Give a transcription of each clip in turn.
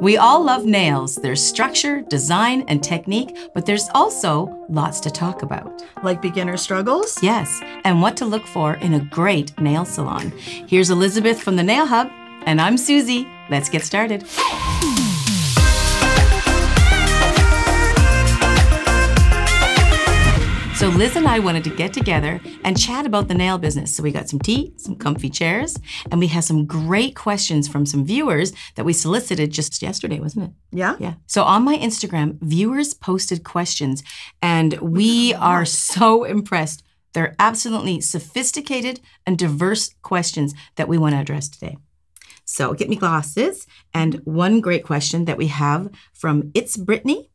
We all love nails. There's structure, design, and technique, but there's also lots to talk about. Like beginner struggles? Yes, and what to look for in a great nail salon. Here's Elizabeth from the Nail Hub, and I'm Suzie. Let's get started. So Liz and I wanted to get together and chat about the nail business. So we got some tea, some comfy chairs, and we have some great questions from some viewers that we solicited just yesterday, wasn't it? Yeah. Yeah. So on my Instagram, viewers posted questions, and we are so impressed. They're absolutely sophisticated and diverse questions that we want to address today. So get me glasses. And one great question that we have from It's Brittany.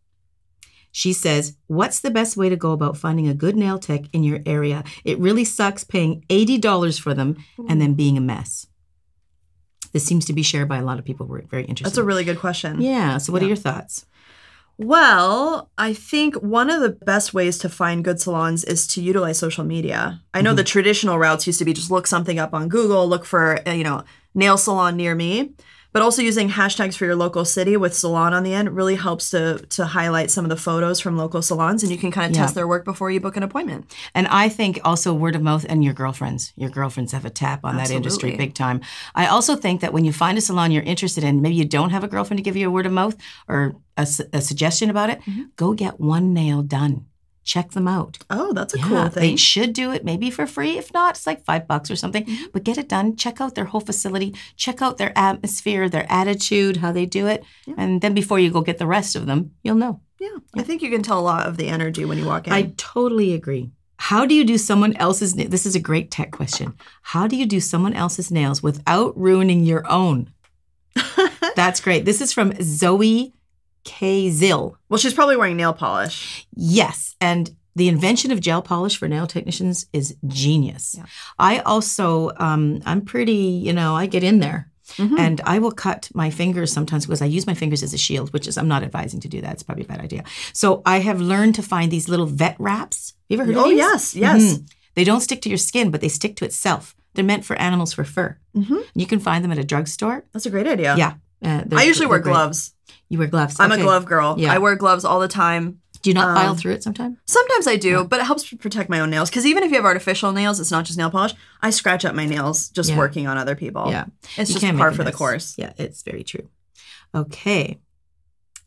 She says, What's the best way to go about finding a good nail tech in your area? It really sucks paying $80 for them and then being a mess. This seems to be shared by a lot of people who are very interested. That's a really good question. Yeah. So, what are your thoughts? Well, I think one of the best ways to find good salons is to utilize social media. I know mm-hmm. the traditional routes used to be just look something up on Google, look for, you know, nail salon near me. But also using hashtags for your local city with salon on the end really helps to to highlight some of the photos from local salons and you can kind of Yeah. test their work before you book an appointment. And I think also word of mouth and your girlfriends. Your girlfriends have a tap on that industry big time. I also think that when you find a salon you're interested in, maybe you don't have a girlfriend to give you a word of mouth or a, a suggestion about it, Mm-hmm. go get one nail done. Check them out. Oh, that's a Yeah, cool thing. they should do it maybe for free. If not, it's like five bucks or something. Mm-hmm. But get it done. Check out their whole facility. Check out their atmosphere, their attitude, how they do it. And then before you go get the rest of them, you'll know. yeah. I think you can tell a lot of the energy when you walk in. I totally agree. How do you do someone else's? This is a great tech question. How do you do someone else's nails without ruining your own? That's great. This is from Zoe K. Zill. well, she's probably wearing nail polish. Yes, and the invention of gel polish for nail technicians is genius. Yeah. I also, um, I'm pretty, you know, I get in there. Mhm. And I will cut my fingers sometimes because I use my fingers as a shield, which is I'm not advising to do that. It's probably a bad idea. So I have learned to find these little vet wraps. You ever heard of these? Oh, yes, yes. Mhm. They don't stick to your skin, but they stick to itself. They're meant for animals for fur. Mhm. You can find them at a drugstore. That's a great idea. Yeah. uh, I usually wear great. gloves. You wear gloves. I'm Okay. a glove girl. Yeah. I wear gloves all the time. Do you not file um, through it sometimes? Sometimes I do, but it helps protect my own nails. Because even if you have artificial nails, it's not just nail polish. I scratch up my nails just Yeah. working on other people. Yeah. It's You just par for the course. Yeah, it's very true. Okay.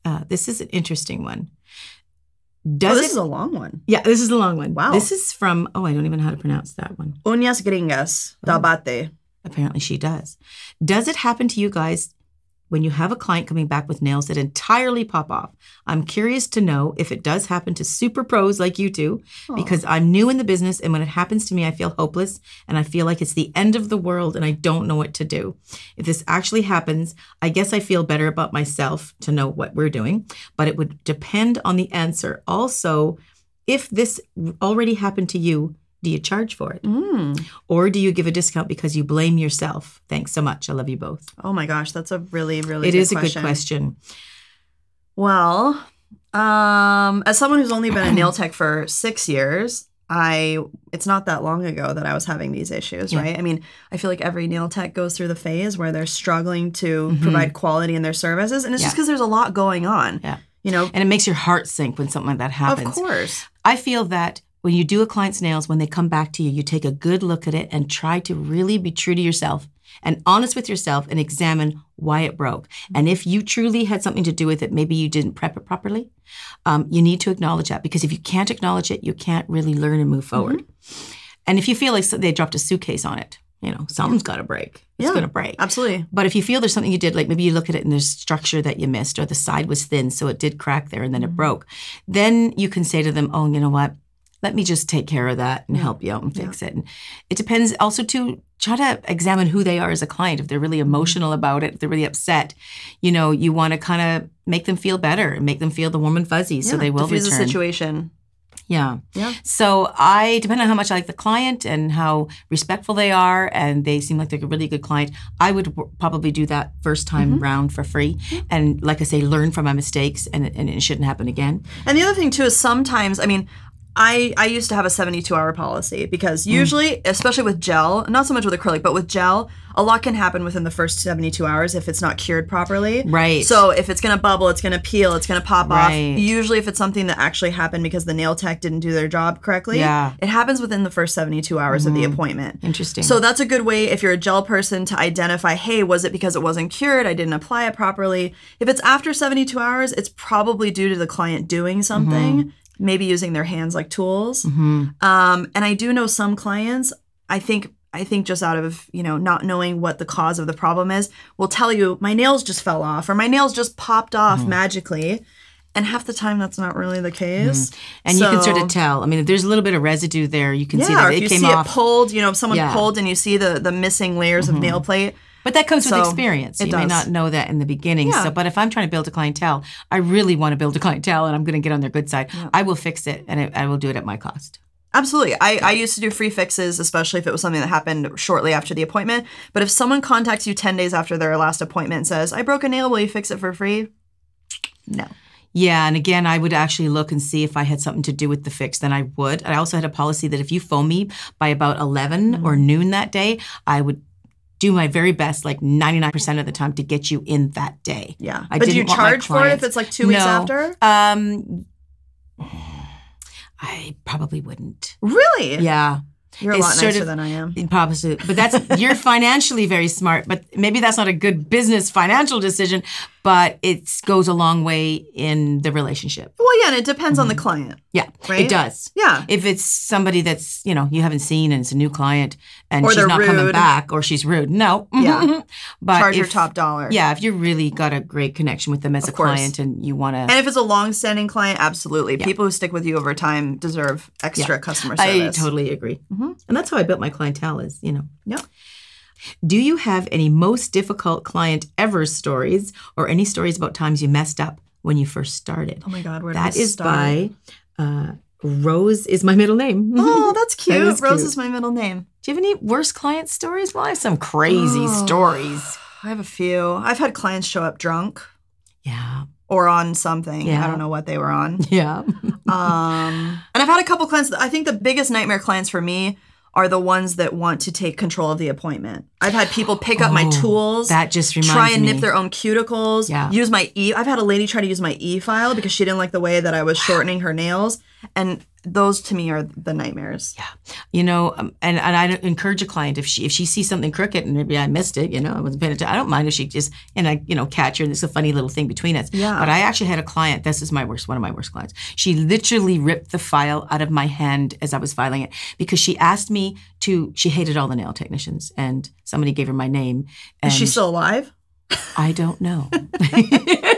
Uh, this is an interesting one. Oh, this it? is a long one. yeah, this is a long one. Wow. This is from, oh, I don't even know how to pronounce that one. Uñas gringas, Oh. tabate. Apparently she does. Does it happen to you guys when you have a client coming back with nails that entirely pop off? I'm curious to know if it does happen to super pros like you two, because I'm new in the business and when it happens to me, I feel hopeless and I feel like it's the end of the world and I don't know what to do. If this actually happens, I guess I feel better about myself to know what we're doing, but it would depend on the answer. Also, if this already happened to you, do you charge for it? Mm. Or do you give a discount because you blame yourself? Thanks so much. I love you both. Oh my gosh, that's a really, really It is a good question. Well, um, as someone who's only been a nail tech for six years, I it's not that long ago that I was having these issues, Yeah. right? I mean, I feel like every nail tech goes through the phase where they're struggling to Mhm. provide quality in their services, and it's just because there's a lot going on. Yeah. You know, And it makes your heart sink when something like that happens. of course. I feel that when you do a client's nails, when they come back to you, you take a good look at it and try to really be true to yourself and honest with yourself and examine why it broke. And if you truly had something to do with it, maybe you didn't prep it properly, um, you need to acknowledge that because if you can't acknowledge it, you can't really learn and move forward. And if you feel like they dropped a suitcase on it, you know, something's got to break. It's Yeah. going to break. Absolutely. But if you feel there's something you did, like maybe you look at it and there's structure that you missed, or the side was thin, so it did crack there and then it broke, then you can say to them, Oh, you know what? Let me just take care of that and help you out and fix it. And it depends also to try to examine who they are as a client. If they're really emotional about it, if they're really upset, you know, you want to kind of make them feel better and make them feel the warm and fuzzy so they will diffuse return. the situation. Yeah. Yeah. So I, depending on how much I like the client and how respectful they are, and they seem like they're a really good client, I would w- probably do that first time Mm-hmm. round for free. And like I say, learn from my mistakes, and, and it shouldn't happen again. And the other thing too is sometimes, I mean, I, I used to have a 72 hour policy because Mm. usually, especially with gel, not so much with acrylic, but with gel, a lot can happen within the first 72 hours if it's not cured properly. Right. So if it's going to bubble, it's going to peel, it's going to pop Right. off. Usually, if it's something that actually happened because the nail tech didn't do their job correctly, Yeah. it happens within the first 72 hours of the appointment. Interesting. So that's a good way if you're a gel person to identify, hey, was it because it wasn't cured? I didn't apply it properly. If it's after 72 hours, it's probably due to the client doing something, maybe using their hands like tools. Mm-hmm. Um, and I do know some clients, I think I think just out of, you know, not knowing what the cause of the problem is, will tell you my nails just fell off or my nails just popped off mm-hmm. magically. And half the time that's not really the case. Mm-hmm. and you can sort of tell. I mean, if there's a little bit of residue there, you can see yeah, that or if it you came see off. it pulled, you know, if someone Yeah. pulled and you see the the missing layers of nail plate, But that comes with experience. You may not know that in the beginning. Yeah. So, but if I'm trying to build a clientele, I really want to build a clientele, and I'm going to get on their good side. I will fix it, and I, I will do it at my cost. Absolutely. I, I used to do free fixes, especially if it was something that happened shortly after the appointment. But if someone contacts you 10 days after their last appointment and says, I broke a nail, will you fix it for free? No. Yeah, and again, I would actually look and see if I had something to do with the fix. Then I would. I also had a policy that if you phone me by about 11 mm-hmm. or noon that day, I would do my very best, like 99% of the time, to get you in that day. Yeah. I but do you didn't want my charge for it if it's like two weeks No. after? Um, I probably wouldn't. Really? Yeah. You're a lot nicer of- than I am. Probably, but that's you're financially very smart. But maybe that's not a good business financial decision. But it goes a long way in the relationship. Well, yeah, and it depends on the client. Yeah, Right? it does. Yeah. If it's somebody that's you know you haven't seen and it's a new client and Or she's not coming back or she's rude, no. Yeah. but Charge your top dollar. Yeah, if you really got a great connection with them as Of a course. client and you want to, And if it's a long-standing client, absolutely. People who stick with you over time deserve extra customer service. I totally agree. Mhm. And that's how I built my clientele. Is you know. Yep. Do you have any most difficult client ever stories or any stories about times you messed up when you first started? Oh my God, where did That is start? by uh, Rose is my middle name. Oh, that's cute. is Rose cute. is my middle name. Do you have any worst client stories? Well, I have some crazy Oh. stories. I have a few. I've had clients show up drunk Yeah. or on something. Yeah. I don't know what they were on. Yeah. Um, and I've had a couple clients. I think the biggest nightmare clients for me are the ones that want to take control of the appointment. I've had people pick up my Oh, tools, That just reminds try and me. nip their own cuticles, Yeah. use my e. I've had a lady try to use my e file because she didn't like the way that I was shortening her nails, and those to me are the nightmares. Yeah, you know, um, and and I encourage a client if she if she sees something crooked and maybe I missed it, you know, I wasn't paying attention. I don't mind if she just and I you know catch her and it's a funny little thing between us. Yeah. But I actually had a client. This is my worst, one of my worst clients. She literally ripped the file out of my hand as I was filing it because she asked me to. She hated all the nail technicians, and somebody gave her my name. And Is she still alive? I don't know.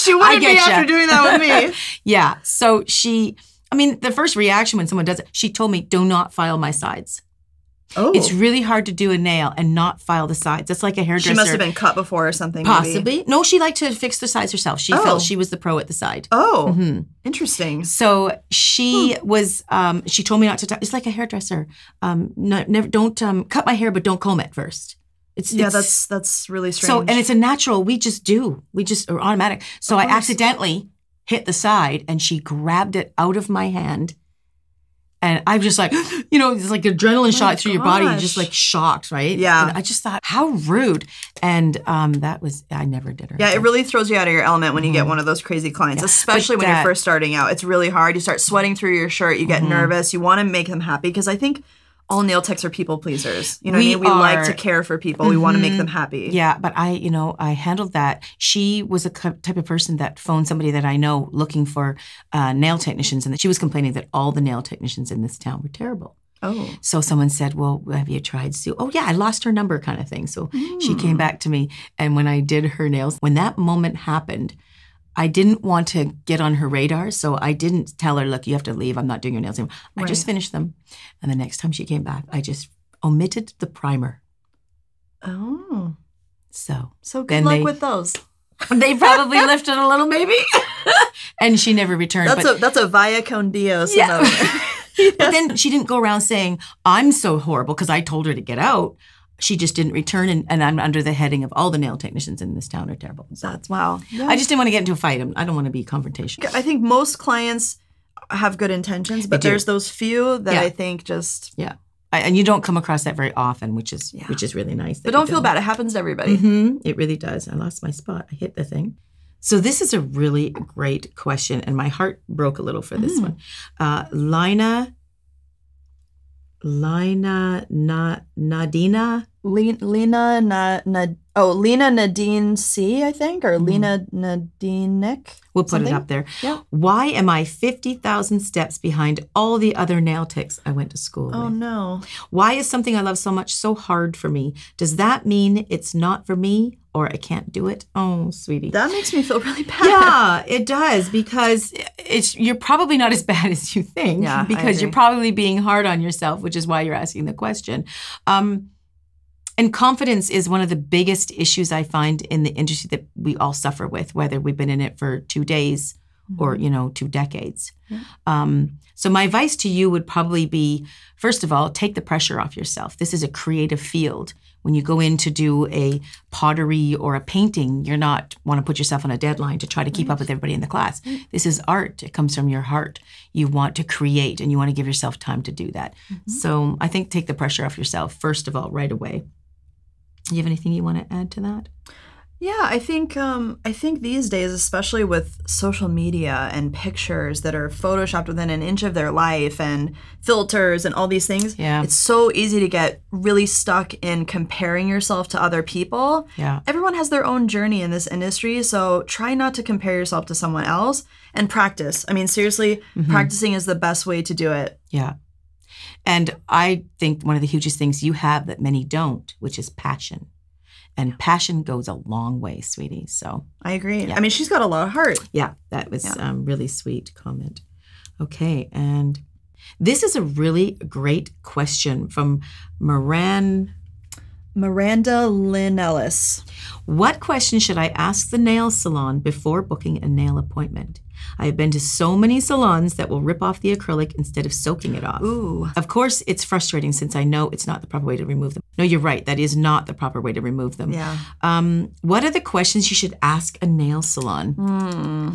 She wouldn't be after doing that with me. yeah. So she. I mean, the first reaction when someone does it, she told me, "Do not file my sides." Oh, It's really hard to do a nail and not file the sides. It's like a hairdresser. she must have been cut before or something. maybe. possibly. No, she liked to fix the sides herself. She Oh. felt she was the pro at the side. Oh, Mhm. interesting. So she was. Um, she told me not to. T- it's like a hairdresser. Um, no, never. Don't um, cut my hair, but don't comb it first. It's Yeah, it's- that's that's really strange. so, and it's a natural. We just do. We just are automatic. So I accidentally hit the side, and she grabbed it out of my hand. And I'm just like, you know, it's like adrenaline shot through your body. You're just like shocked, right? Yeah. And I just thought, how rude. And um, that was, I never did her. Yeah, it really throws you out of your element when you get one of those crazy clients, Mm-hmm. Yeah. especially But when you're first starting out. It's really hard. You start sweating through your shirt. You get Mhm. nervous. You want to make them happy because I think all nail techs are people pleasers. You know We what I mean? We like to care for people. We want to make them happy. Yeah, but I, you know, I handled that. She was a type of person that phoned somebody that I know looking for uh, nail technicians, and she was complaining that all the nail technicians in this town were terrible. Oh. So someone said, "Well, have you tried Sue?" Oh yeah, I lost her number, kind of thing. So she came Mm. back to me, and when I did her nails, when that moment happened, I didn't want to get on her radar, so I didn't tell her, "Look, you have to leave. I'm not doing your nails anymore." I just finished them, and the next time she came back, I just omitted the primer. Oh. So So good luck they- with those. they probably lifted a little, maybe, and she never returned. That's but, a that's a via con Dios. Yeah. Yeah. but then she didn't go around saying, "I'm so horrible" because I told her to get out. She just didn't return, and, and I'm under the heading of all the nail technicians in this town are terrible. So That's wow. I just didn't want to get into a fight. I'm- I don't want to be confrontational. I think most clients have good intentions, but there's those few that Yeah. I think just. I, and you don't come across that very often, which is Yeah. which is really nice. But don't feel bad. It happens to everybody. hmm It really does. I lost my spot. I hit the thing. So this is a really great question, and my heart broke a little for this Mm. one. Uh, Lina, Lina Na, Nadina. Le- Lena Na, Na oh Lena Nadine C I think or Mhm. Lena Nadine Nick. We'll put Something? it up there. Yeah. Why am I fifty thousand steps behind all the other nail techs I went to school Oh with? no. Why is something I love so much so hard for me? Does that mean it's not for me or I can't do it? Oh, sweetie. That makes me feel really bad. yeah, it does because it's you're probably not as bad as you think Yeah, because you're probably being hard on yourself, which is why you're asking the question. Um, and confidence is one of the biggest issues I find in the industry that we all suffer with, whether we've been in it for two days or you know two decades. Yeah. Um, so my advice to you would probably be, first of all, take the pressure off yourself. This is a creative field. When you go in to do a pottery or a painting, you're not want to put yourself on a deadline to try to keep up with everybody in the class. This is art. It comes from your heart. You want to create and you want to give yourself time to do that. Mhm. So I think take the pressure off yourself first of all, right away. Do you have anything you want to add to that? Yeah, I think um, I think these days, especially with social media and pictures that are photoshopped within an inch of their life and filters and all these things, Yeah. it's so easy to get really stuck in comparing yourself to other people. Yeah. Everyone has their own journey in this industry, so try not to compare yourself to someone else and practice. I mean, seriously, Mhm. practicing is the best way to do it. Yeah. And I think one of the hugest things you have that many don't, which is passion. And passion goes a long way, sweetie. So, I agree. Yeah. I mean, she's got a lot of heart. yeah, that was Yeah. um, really sweet comment. Okay. And this is a really great question from Moran. Miranda Lynn Ellis. What question should I ask the nail salon before booking a nail appointment? I have been to so many salons that will rip off the acrylic instead of soaking it off. Ooh. Of course, it's frustrating since I know it's not the proper way to remove them. No, you're right. That is not the proper way to remove them. Yeah. Um, what are the questions you should ask a nail salon? Hmm.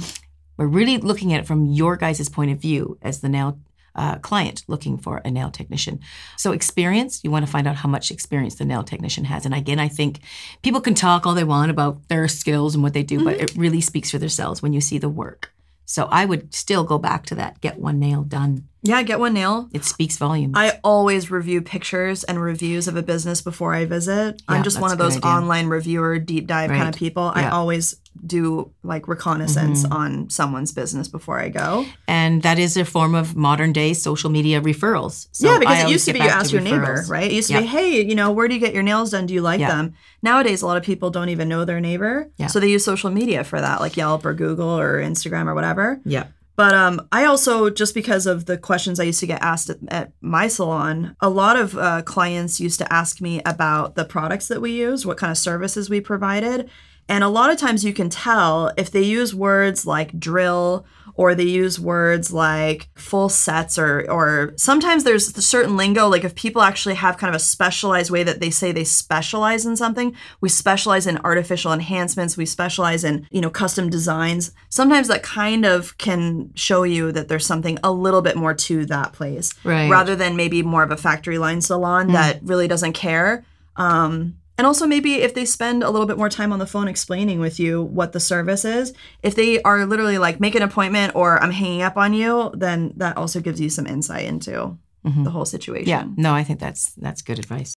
We're really looking at it from your guys' point of view as the nail uh, client looking for a nail technician. So, experience, you want to find out how much experience the nail technician has. And again, I think people can talk all they want about their skills and what they do, but it really speaks for themselves when you see the work. So, I would still go back to that get one nail done. Yeah, get one nail. It speaks volumes. I always review pictures and reviews of a business before I visit. Yeah, I'm just one of those online reviewer, deep dive kind of people. I always do like reconnaissance Mhm. on someone's business before I go. And that is a form of modern day social media referrals. So yeah, because I it used to be you ask your neighbor, right? It used to be, hey, you know, where do you get your nails done? Do you like Yeah. them? Nowadays, a lot of people don't even know their neighbor. Yeah. So they use social media for that, like Yelp or Google or Instagram or whatever. Yeah. But um, I also, just because of the questions I used to get asked at, at my salon, a lot of uh, clients used to ask me about the products that we use, what kind of services we provided. And a lot of times you can tell if they use words like drill or they use words like full sets or or sometimes there's a certain lingo like if people actually have kind of a specialized way that they say they specialize in something we specialize in artificial enhancements we specialize in you know custom designs sometimes that kind of can show you that there's something a little bit more to that place Right. rather than maybe more of a factory line salon Mm. that really doesn't care. Um, and also, maybe if they spend a little bit more time on the phone explaining with you what the service is, if they are literally like, make an appointment or I'm hanging up on you, then that also gives you some insight into Mhm. the whole situation. Yeah. No, I think that's that's good advice.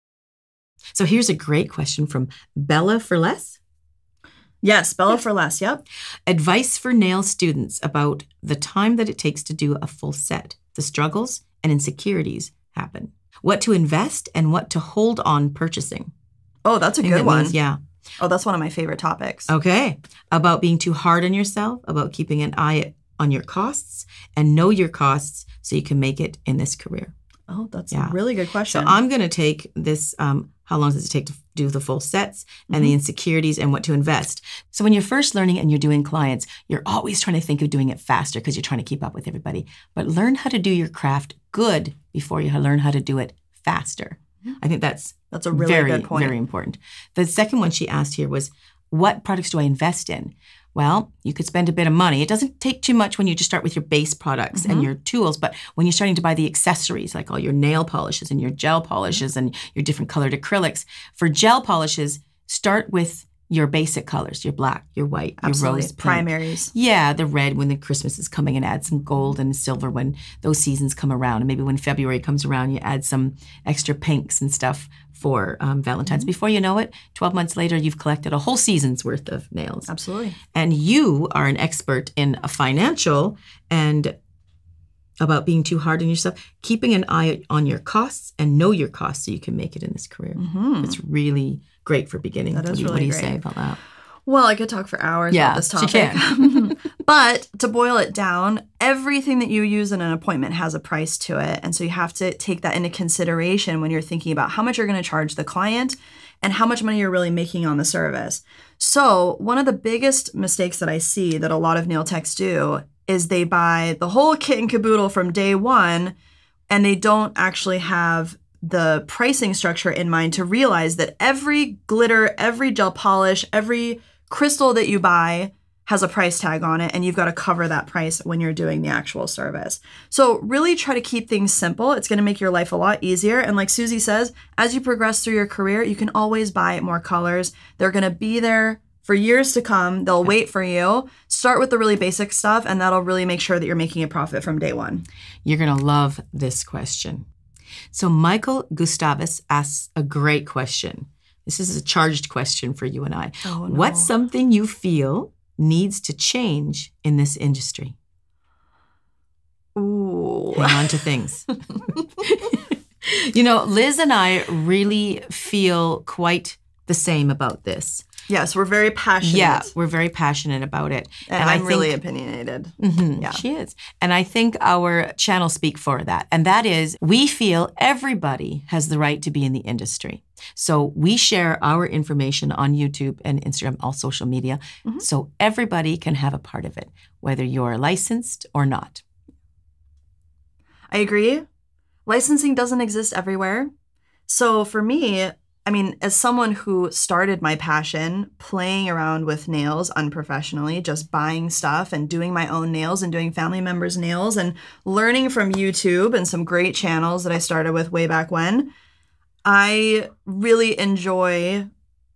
So here's a great question from Bella for less. Yes, Bella for less. Yep. Advice for nail students about the time that it takes to do a full set, the struggles and insecurities happen, what to invest and what to hold on purchasing. Oh, that's a good that one. means- yeah. Oh, that's one of my favorite topics. Okay. About being too hard on yourself, about keeping an eye on your costs and know your costs so you can make it in this career. Oh, that's Yeah. a really good question. So. I'm going to take this. Um, how long does it take to do the full sets and the insecurities and what to invest? So when you're first learning and you're doing clients, you're always trying to think of doing it faster because you're trying to keep up with everybody. But learn how to do your craft good before you learn how to do it faster. I think that's that's a really very, good point. very important. The second one she asked here was, what products do I invest in? Well, you could spend a bit of money. It doesn't take too much when you just start with your base products and Mhm. your tools, but when you're starting to buy the accessories, like all your nail polishes and your gel polishes and your different colored acrylics, for gel polishes, start with your basic colors, your black, your white, Absolutely. your rose pink. Primaries. Yeah, the red when the Christmas is coming and add some gold and silver when those seasons come around. And maybe when February comes around, you add some extra pinks and stuff for um, Valentine's. Before you know it, 12 months later, you've collected a whole season's worth of nails. Absolutely. And you are an expert in a financial and about being too hard on yourself, keeping an eye on your costs and know your costs so you can make it in this career. hmm It's really great for beginning. That what is do you, what do you say about that? Well, I could talk for hours Yeah, about this she topic. but to boil it down, everything that you use in an appointment has a price to it. And so you have to take that into consideration when you're thinking about how much you're going to charge the client and how much money you're really making on the service. So, one of the biggest mistakes that I see that a lot of nail techs do is they buy the whole kit and caboodle from day one and they don't actually have the pricing structure in mind to realize that every glitter, every gel polish, every crystal that you buy has a price tag on it and you've got to cover that price when you're doing the actual service. So really try to keep things simple. It's going to make your life a lot easier and like Suzie says, as you progress through your career, you can always buy more colors. They're going to be there for years to come. They'll wait for you. Start with the really basic stuff and that'll really make sure that you're making a profit from day 1. You're going to love this question. So, Michael Gustavus asks a great question. This is a charged question for you and I. Oh, What's something you feel needs to change in this industry? Ooh. Hang on to things. you know, Liz and I really feel quite the same about this. Yes, we're very passionate. Yeah, we're very passionate about it. And, And I'm really think- opinionated. Mhm, Yeah. She is. And I think our channel speak for that. And that is we feel everybody has the right to be in the industry. So we share our information on YouTube and Instagram, all social media, Mhm. so everybody can have a part of it, whether you're licensed or not. I agree. Licensing doesn't exist everywhere. So for me, I mean, as someone who started my passion playing around with nails unprofessionally, just buying stuff and doing my own nails and doing family members' nails and learning from YouTube and some great channels that I started with way back when, I really enjoy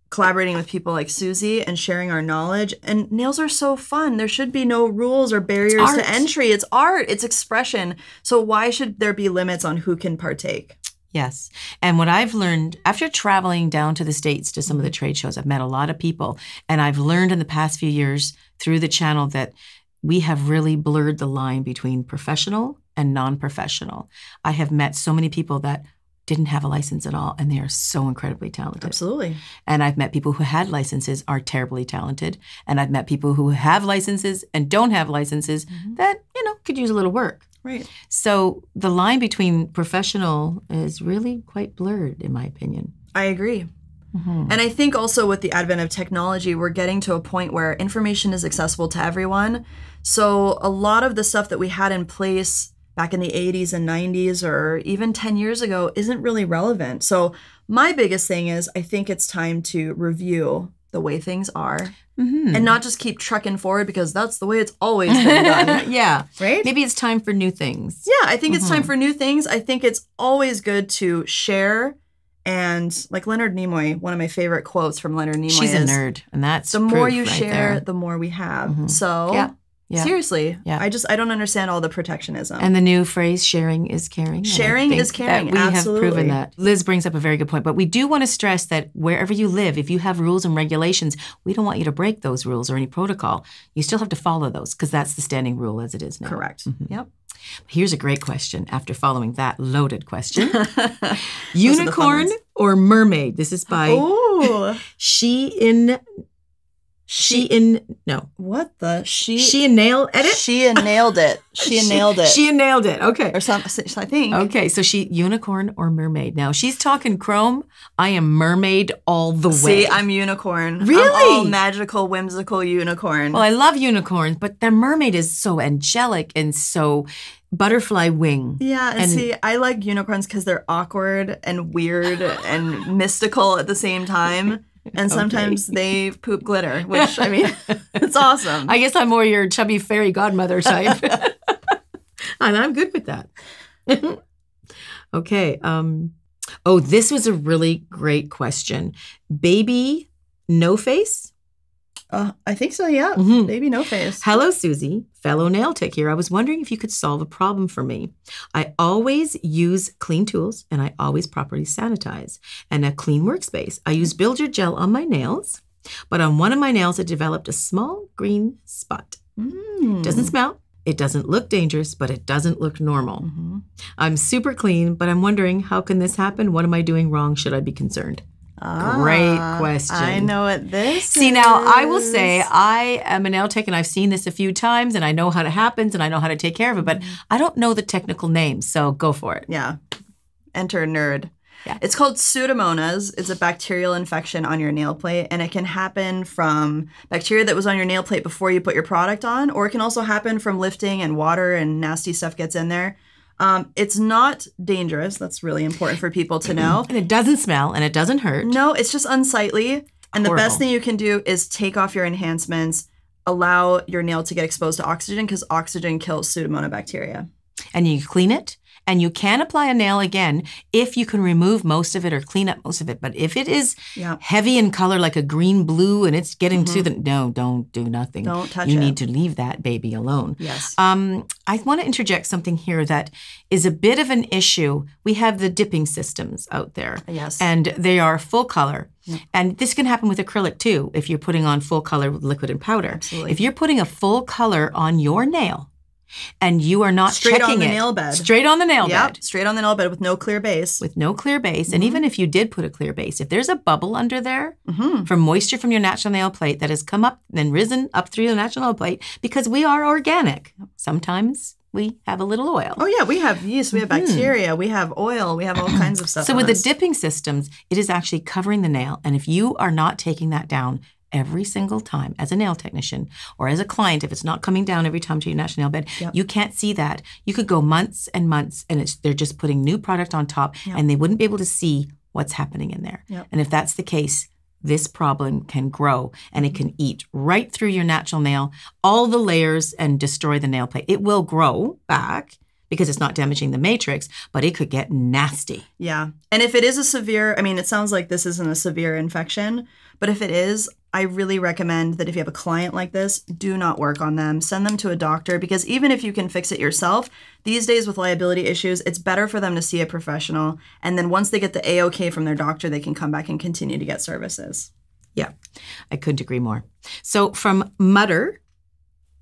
collaborating with people like Suzie and sharing our knowledge. And nails are so fun. There should be no rules or barriers to entry. It's art, it's expression. So why should there be limits on who can partake? Yes. And what I've learned after traveling down to the States to some of the trade shows, I've met a lot of people. And I've learned in the past few years through the channel that we have really blurred the line between professional and non professional. I have met so many people that didn't have a license at all, and they are so incredibly talented. Absolutely. And I've met people who had licenses are terribly talented. And I've met people who have licenses and don't have licenses Mhm. that, you know, could use a little work. Right. So the line between professional is really quite blurred, in my opinion. I agree. Mhm. And I think also with the advent of technology, we're getting to a point where information is accessible to everyone. So a lot of the stuff that we had in place back in the 80s and 90s or even 10 years ago isn't really relevant. So my biggest thing is I think it's time to review the way things are Mhm. and not just keep trucking forward because that's the way it's always been done. yeah. right? Maybe it's time for new things. Yeah, I think it's time Mhm. for new things. I think it's always good to share. And like Leonard Nimoy, one of my favorite quotes from Leonard Nimoy She's a nerd, and that's the more you right share, there. the more we have. Mhm. So Yeah, yeah. seriously, Yeah. I just I don't understand all the protectionism. And the new phrase "sharing is caring." Sharing is caring, we have proven that. Liz brings up a very good point, but we do want to stress that wherever you live, if you have rules and regulations, we don't want you to break those rules or any protocol. You still have to follow those because that's the standing rule as it is now. Correct. Mhm. Yep. Here's a great question. After following that loaded question, Those are the fun unicorn or mermaid? This is by. She in She in no What the she She in nail edit. she nailed it. She, nailed it. She nailed it. Okay. or something. I think. Okay, so she unicorn or mermaid. Now she's talking chrome. I am mermaid all the way. See, I'm unicorn. I'm Really? all magical, whimsical unicorn. well, I love unicorns, but the mermaid is so angelic and so butterfly wing. Yeah, and, And- see, I like unicorns because they're awkward and weird and mystical at the same time. And sometimes they poop glitter, which I mean, it's awesome. I guess I'm more your chubby fairy godmother type. and I'm good with that. okay. Um, oh, this was a really great question. Baby no face? Uh, I think so, yeah. Mhm. Baby no face. Hello, Suzie, fellow nail tech here. I was wondering if you could solve a problem for me. I always use clean tools and I always properly sanitize and a clean workspace. I use Build Your Gel on my nails, but on one of my nails, it developed a small green spot. Mm. Doesn't smell. It doesn't look dangerous, but it doesn't look normal. Mhm. I'm super clean, but I'm wondering how can this happen? What am I doing wrong? Should I be concerned? Great Ah, question. I know what this See, now I will say. I am a nail tech and I've seen this a few times and I know how it happens and I know how to take care of it, but Mm-hmm. I don't know the technical names. So go for it. Yeah. Enter nerd. Yeah. It's called Pseudomonas. It's a bacterial infection on your nail plate, and it can happen from bacteria that was on your nail plate before you put your product on, or it can also happen from lifting and water and nasty stuff gets in there. Um, it's not dangerous. That's really important for people to know. And it doesn't smell and it doesn't hurt. No, it's just unsightly. And the best thing you can do is take off your enhancements, allow your nail to get exposed to oxygen because oxygen kills Pseudomonas bacteria. And you clean it and you can apply a nail again if you can remove most of it or clean up most of it. But if it is Yeah. heavy in color like a green blue and it's getting to the no, don't do nothing. Mm-hmm. Don't touch you it. need to leave that baby alone. Yes. Um, I want to interject something here that is a bit of an issue. We have the dipping systems out there, yes. and they are full color. Yeah. And this can happen with acrylic too, if you're putting on full color liquid and powder. Absolutely. If you're putting a full color on your nail and you are not Straight on the it nail bed. straight on the nail Yep, bed straight on the nail bed with no clear base. with no clear base, and Mhm. even if you did put a clear base, if there's a bubble under there, hmm from moisture from your natural nail plate that has come up and risen up through the natural nail plate because we are organic. Sometimes we have a little oil. Oh yeah, we have yeast, we have Mhm. bacteria, we have oil, we have all kinds of stuff. so with the dipping systems, it is actually covering the nail. And if you are not taking that down every single time as a nail technician or as a client, if it's not coming down every time to your natural nail bed, Yep. you can't see that. You could go months and months and it's they're just putting new product on top Yep. and they wouldn't be able to see what's happening in there. Yep. And if that's the case, this problem can grow and it can eat right through your natural nail, all the layers, and destroy the nail plate. It will grow back because it's not damaging the matrix, but it could get nasty. yeah, and if it is a severe, I mean, it sounds like this isn't a severe infection, but if it is, I really recommend that if you have a client like this, do not work on them. Send them to a doctor because even if you can fix it yourself, these days with liability issues, it's better for them to see a professional. And then once they get the A-OK from their doctor, they can come back and continue to get services. Yeah, I couldn't agree more. So, from Mutter,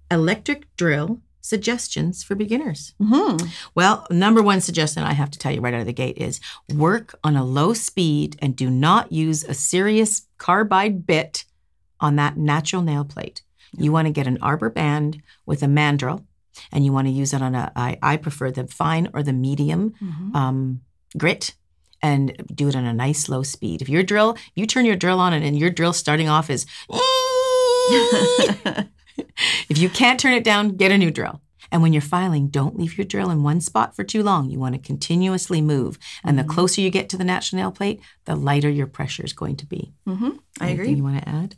electric drill suggestions for beginners. Mm-hmm. Well, number one suggestion I have to tell you right out of the gate is work on a low speed and do not use a serious carbide bit on that natural nail plate. You want to get an arbor band with a mandrel, and you want to use it on a, I, I prefer the fine or the medium Mm-hmm. um, grit and do it on a nice low speed. If your drill, you turn your drill on and, and your drill starting off is, if you can't turn it down, get a new drill. And when you're filing, don't leave your drill in one spot for too long. You want to continuously move. And the Mhm. closer you get to the natural nail plate, the lighter your pressure is going to be. mm-hmm. I Anything agree. You want to add?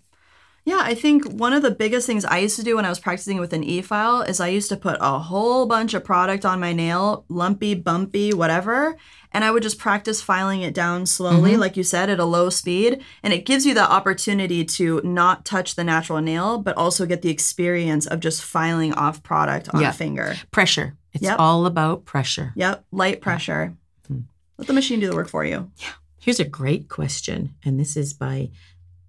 Yeah, I think one of the biggest things I used to do when I was practicing with an e-file is I used to put a whole bunch of product on my nail, lumpy, bumpy, whatever, and I would just practice filing it down slowly, Mhm. like you said, at a low speed, and it gives you the opportunity to not touch the natural nail, but also get the experience of just filing off product on Yeah. a finger. Pressure. It's Yep. all about pressure. Yep, light pressure. Hmm. Let the machine do the work for you. Yeah. Here's a great question, and this is by,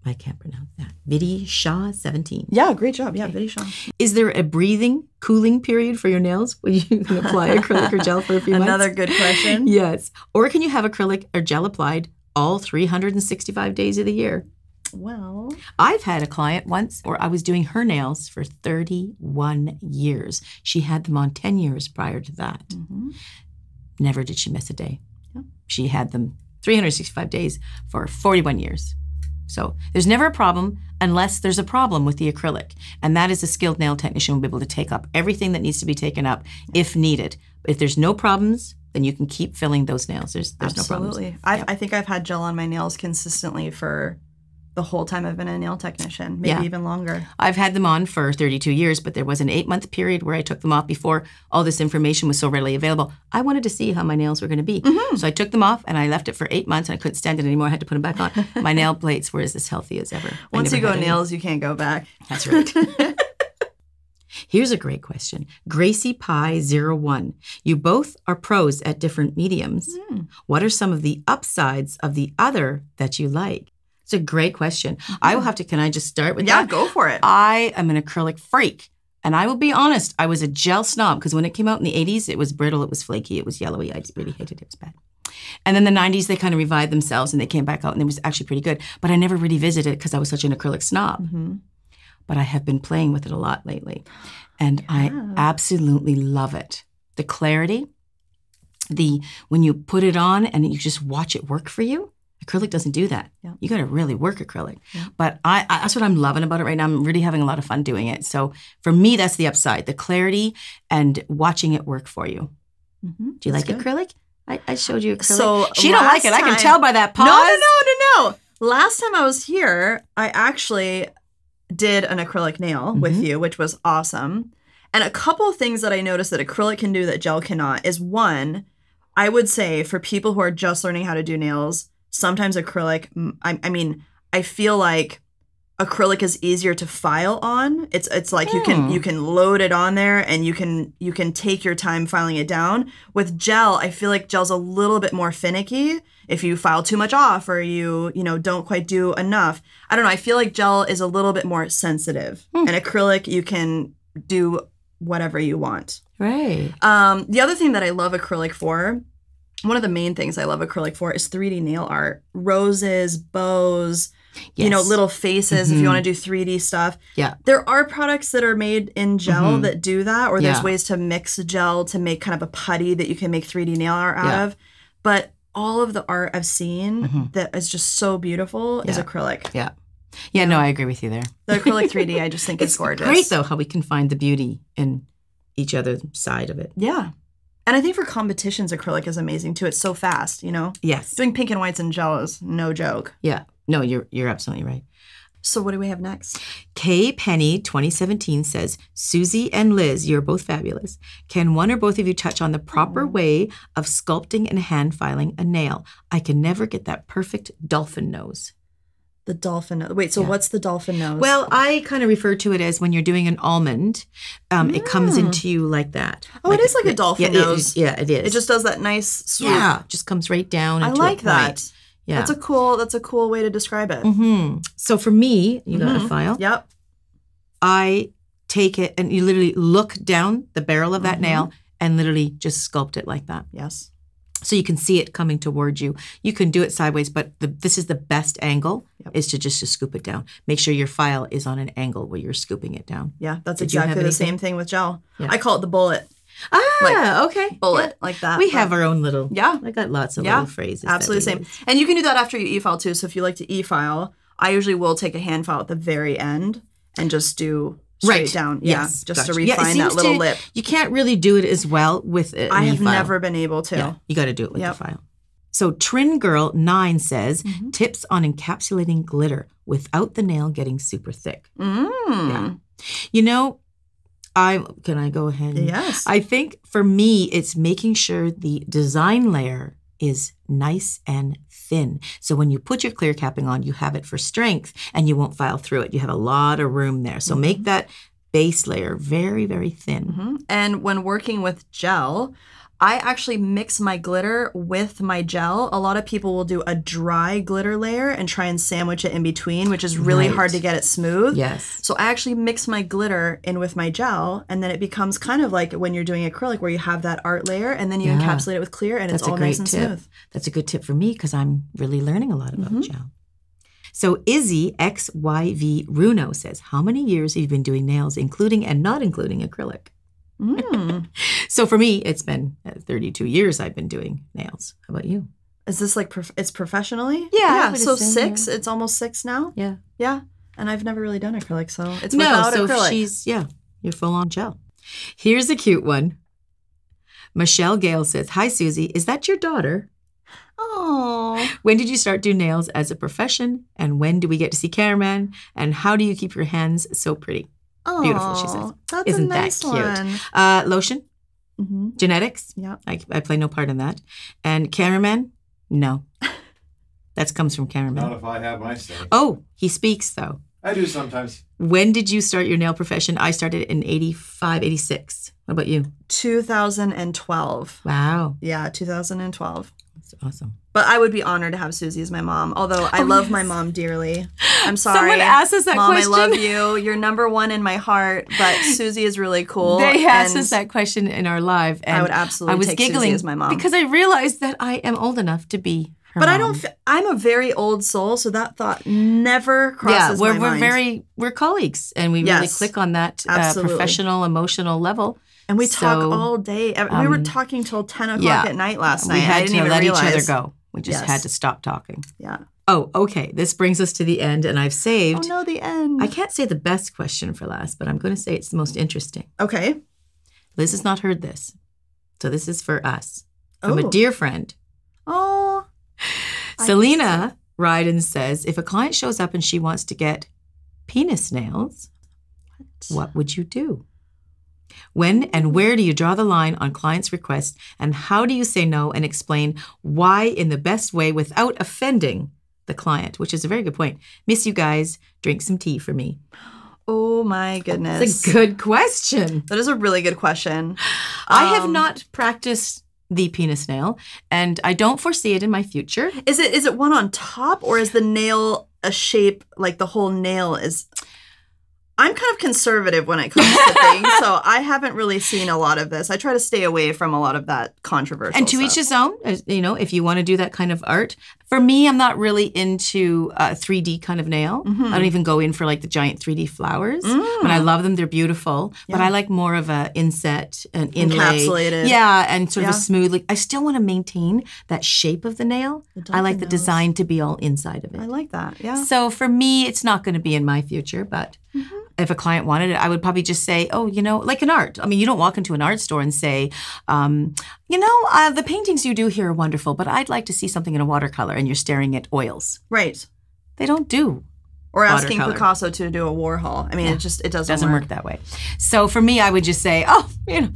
I can't pronounce that, Vidhi Shah 17. Yeah, great job. Yeah, Vidisha. Is there a breathing, cooling period for your nails when you can apply acrylic or gel for a few Another months? Another good question. Yes. Or can you have acrylic or gel applied all 365 days of the year? Well, I've had a client once where I was doing her nails for 31 years. She had them on 10 years prior to that. mhm. Never did she miss a day. Yeah. She had them 365 days for 41 years. So there's never a problem unless there's a problem with the acrylic. And that is a skilled nail technician will be able to take up everything that needs to be taken up if needed. But if there's no problems, then you can keep filling those nails. There's, there's no problems. Absolutely. I think I've had gel on my nails consistently for the whole time I've been a nail technician, maybe Yeah. even longer. I've had them on for 32 years, but there was an eight month period where I took them off before all this information was so readily available. I wanted to see how my nails were going to be. Mm-hmm. So I took them off and I left it for eight months and I couldn't stand it anymore. I had to put them back on. my nail plates were as healthy as ever. Once you go had any- nails, you can't go back. That's right. Here's a great question. Gracie Pie 01. You both are pros at different mediums. Hmm. What are some of the upsides of the other that you like? It's a great question. I will have to, can I just start with Mm-hmm. Yeah, that? go for it. I am an acrylic freak. And I will be honest, I was a gel snob because when it came out in the 80s, it was brittle, it was flaky, it was yellowy. I just really hated it. It was bad. And then the 90s, they kind of revived themselves and they came back out and it was actually pretty good. But I never really visited it because I was such an acrylic snob. Mhm. But I have been playing with it a lot lately. And I absolutely love it. The clarity, the when you put it on and you just watch it work for you. Acrylic doesn't do that. Yeah. You got to really work acrylic. Yeah. But I, I that's what I'm loving about it right now. I'm really having a lot of fun doing it. So for me, that's the upside: the clarity and watching it work for you. Mhm. Do you That's like good. acrylic? I, I showed you acrylic. So she don't like it. I can tell by that pause. No, no, no, no, no. Last time I was here, I actually did an acrylic nail with Mhm. you, which was awesome. And a couple of things that I noticed that acrylic can do that gel cannot is one, I would say for people who are just learning how to do nails, sometimes acrylic, mm, I, I mean, I feel like acrylic is easier to file on. It's it's like you can Hmm. you can load it on there and you can you can take your time filing it down. With gel, I feel like gel's a little bit more finicky if you file too much off or you, you know, don't quite do enough. I don't know, I feel like gel is a little bit more sensitive. Hmm. And acrylic you can do whatever you want. Right. Um, the other thing that I love acrylic for, one of the main things I love acrylic for is 3D nail art. Roses, bows, you know, little faces if Mhm. you want to do 3D stuff. Yeah. There are products that are made in gel Mhm. that do that, or there's Yeah. ways to mix gel to make kind of a putty that you can make 3D nail art out Yeah. of. But all of the art I've seen Mhm. that is just so beautiful is acrylic. Yeah. Yeah, no, I agree with you there. The acrylic 3D I just think is It's gorgeous. great though how we can find the beauty in each other's side of it. Yeah. And I think for competitions, acrylic is amazing too. It's so fast, you know? Yes. Doing pink and whites and gel is no joke. Yeah. No, you're you're absolutely right. So what do we have next? Kay Penny 2017 says, Suzie and Liz, you're both fabulous. Can one or both of you touch on the proper mm. way of sculpting and hand filing a nail? I can never get that perfect dolphin nose. The dolphin nose. Wait, so Yeah. what's the dolphin nose? Well, I kind of refer to it as when you're doing an almond, um, it comes Mm. into you like that. Oh, it is like a yeah, dolphin yeah, it- nose. yeah, it is. it just does that nice swoop. yeah, just comes right down. I a like that. Yeah. That's a cool that's a cool way to describe it. hmm So for me, you got a Mhm. file. Yep. I take it and you literally look down the barrel of that Mhm. nail and literally just sculpt it like that. Yes. So you can see it coming towards you. You can do it sideways, but the, this is the best angle Yep. is to just to scoop it down. Make sure your file is on an angle where you're scooping it down. Yeah, that's Did exactly the same thing with gel. Yeah. I call it the bullet. Ah, okay. Bullet like that. We but- have our own little. Yeah. I got lots of Yeah, little phrases. Absolutely the same. use. And you can do that after you e-file too. So if you like to e-file, I usually will take a hand file at the very end and just do straight Right. down. Yes. Yeah. Just to Gotcha. Yeah, refine that little to- lip. You can't really do it as well with it. I have e-file. never been able to. Yeah, you got to do it with Yep. the file. So Trin Girl 9 says Mhm. tips on encapsulating glitter without the nail getting super thick. Mm. Yeah. You know, I can I go ahead? and- Yes. I think for me it's making sure the design layer is nice and thin. So when you put your clear capping on, you have it for strength and you won't file through it. You have a lot of room there. So make that base layer very very thin. Mhm. And when working with gel, I actually mix my glitter with my gel. A lot of people will do a dry glitter layer and try and sandwich it in between, which is really Right. hard to get it smooth. Yes. So I actually mix my glitter in with my gel, and then it becomes kind of like when you're doing acrylic, where you have that art layer, and then you Yeah. encapsulate it with clear, and That's it's a all great nice and tip. smooth. That's a good tip for me because I'm really learning a lot about Mhm. gel. So Izzy XYV Runo says, How many years have you been doing nails, including and not including acrylic? Mm. So for me, it's been uh, 32 years I've been doing nails. How about you? Is this like prof- it's professionally? Yeah, yeah. So six. yeah. It's almost six now. Yeah. Yeah, and I've never really done acrylic, so it's no, without so acrylic. she's, yeah, you're full on gel. Here's a cute one. Michelle Gale says, Hi, Suzie. Is that your daughter? Oh. When did you start doing nails as a profession? And when do we get to see cameraman? And how do you keep your hands so pretty? Beautiful, she says. That's Isn't a that nice cute? one. Uh, lotion, hmm genetics. Yeah. I, I play no part in that. And cameraman, no. That comes from cameraman. Not if I have my say. Oh, he speaks though. I do sometimes. When did you start your nail profession? I started in 85, 86. What about you? 2012. Wow. Yeah, 2012. That's awesome. But I would be honored to have Suzie as my mom. Although I Oh, love my mom dearly. I'm sorry. Someone asked us that Mom, question. I love you. You're number one in my heart. But Suzie is really cool. They asked us that question in our live, and I would absolutely I was take giggling Suzie as my mom. because I realized that I am old enough to be her but I don't. f- I'm a very old soul, so that thought never crosses. Yeah, we're my we're mind. very we're colleagues, and we really click on that uh, professional, emotional level. and we talk so, all day. we were um, talking till 10 o'clock yeah. at night last night. we I had didn't to even let realize. each other go. We just Yes. had to stop talking. Yeah. Oh, okay. This brings us to the end, and I've saved. Oh no, the end. I can't say the best question for last, but I'm going to say it's the most interesting. okay. Liz has not heard this, so this is for us from a Oh. dear friend. Oh. Selena Ryden says, if a client shows up and she wants to get penis nails, what would you do? When and where do you draw the line on clients' requests, and how do you say no and explain why in the best way without offending the client? Which is a very good point. Miss you guys. Drink some tea for me. Oh my goodness. That's a good question. That is a really good question. I have Um, not practiced the penis nail, and I don't foresee it in my future. Is it is it one on top or is the nail a shape like the whole nail is I'm kind of conservative when it comes to things, so I haven't really seen a lot of this. I try to stay away from a lot of that controversy. and to each his own you know if you want to do that kind of art for me i'm not really into a 3d kind of nail Mhm. i don't even go in for like the giant 3d flowers but i Mm. love them they're beautiful but i like more of a inset and inlay Encapsulated. yeah and sort of Yeah. a smooth like i still want to maintain that shape of the nail The i like the design to be all inside of it I like that. Yeah. so for me, it's not going to be in my future, but Mm-hmm. if a client wanted it, I would probably just say, oh, you know, like an art. I mean, you don't walk into an art store and say, um, you know, uh, the paintings you do here are wonderful, but I'd like to see something in a watercolor and you're staring at oils. Right. They don't do. Or asking Watercolor. Picasso to do a Warhol. I mean, it just it doesn't, Doesn't work that way. So for me, I would just say, oh, you know,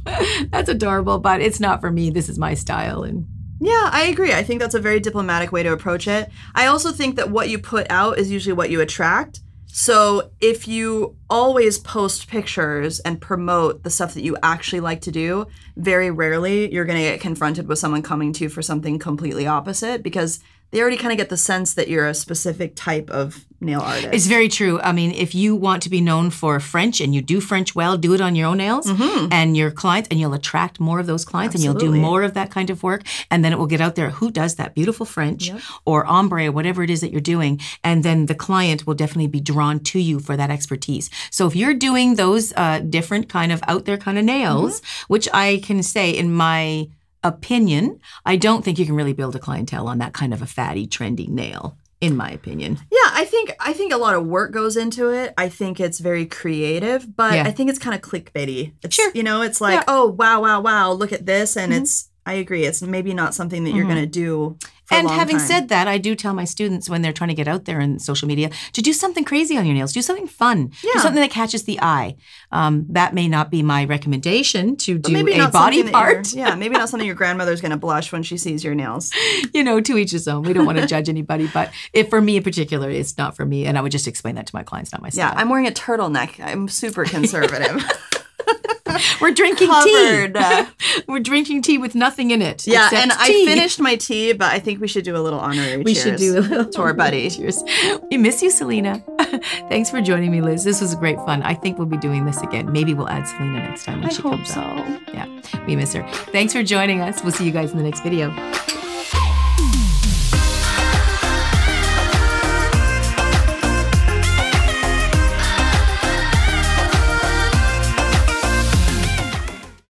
that's adorable, but it's not for me. This is my style. And Yeah, I agree. I think that's a very diplomatic way to approach it. I also think that what you put out is usually what you attract. So if you always post pictures and promote the stuff that you actually like to do, very rarely you're going to get confronted with someone coming to you for something completely opposite because they already kind of get the sense that you're a specific type of nail artist. It's very true. I mean, if you want to be known for French and you do French well, do it on your own nails Mhm. and your clients, and you'll attract more of those clients and you'll do more of that kind of work. And then it will get out there who does that beautiful French Yep. or ombre or whatever it is that you're doing. And then the client will definitely be drawn to you for that expertise. So if you're doing those uh, different kind of out there kind of nails, which I can say in my opinion, I don't think you can really build a clientele on that kind of a fatty, trendy nail, in my opinion. Yeah, I think I think a lot of work goes into it. I think it's very creative, but Yeah. I think it's kind of clickbaity. It's, Sure. You know, it's like, Yeah. oh wow, wow, wow, look at this, and Mhm. it's. I agree. It's maybe not something that you're Mhm. going to do. And having time. said that, I do tell my students when they're trying to get out there in social media to do something crazy on your nails. Do something fun. Yeah. Do something that catches the eye. Um, that may not be my recommendation to do a body something that your- part. Yeah, maybe not something your grandmother's going to blush when she sees your nails. you know, to each his own. We don't want to judge anybody, but if for me in particular, it's not for me, and I would just explain that to my clients, not myself. Yeah. I'm wearing a turtleneck. I'm super conservative. We're drinking Covered. tea. Uh. We're drinking tea with nothing in it. yeah, and I finished my tea, but I think we should do a little honorary We should do a little to our buddy. Cheers. We miss you, Selena. Thanks for joining me, Liz. This was great fun. I think we'll be doing this again. Maybe we'll add Selena next time when I she hope comes so. out. Yeah, we miss her. Thanks for joining us. We'll see you guys in the next video.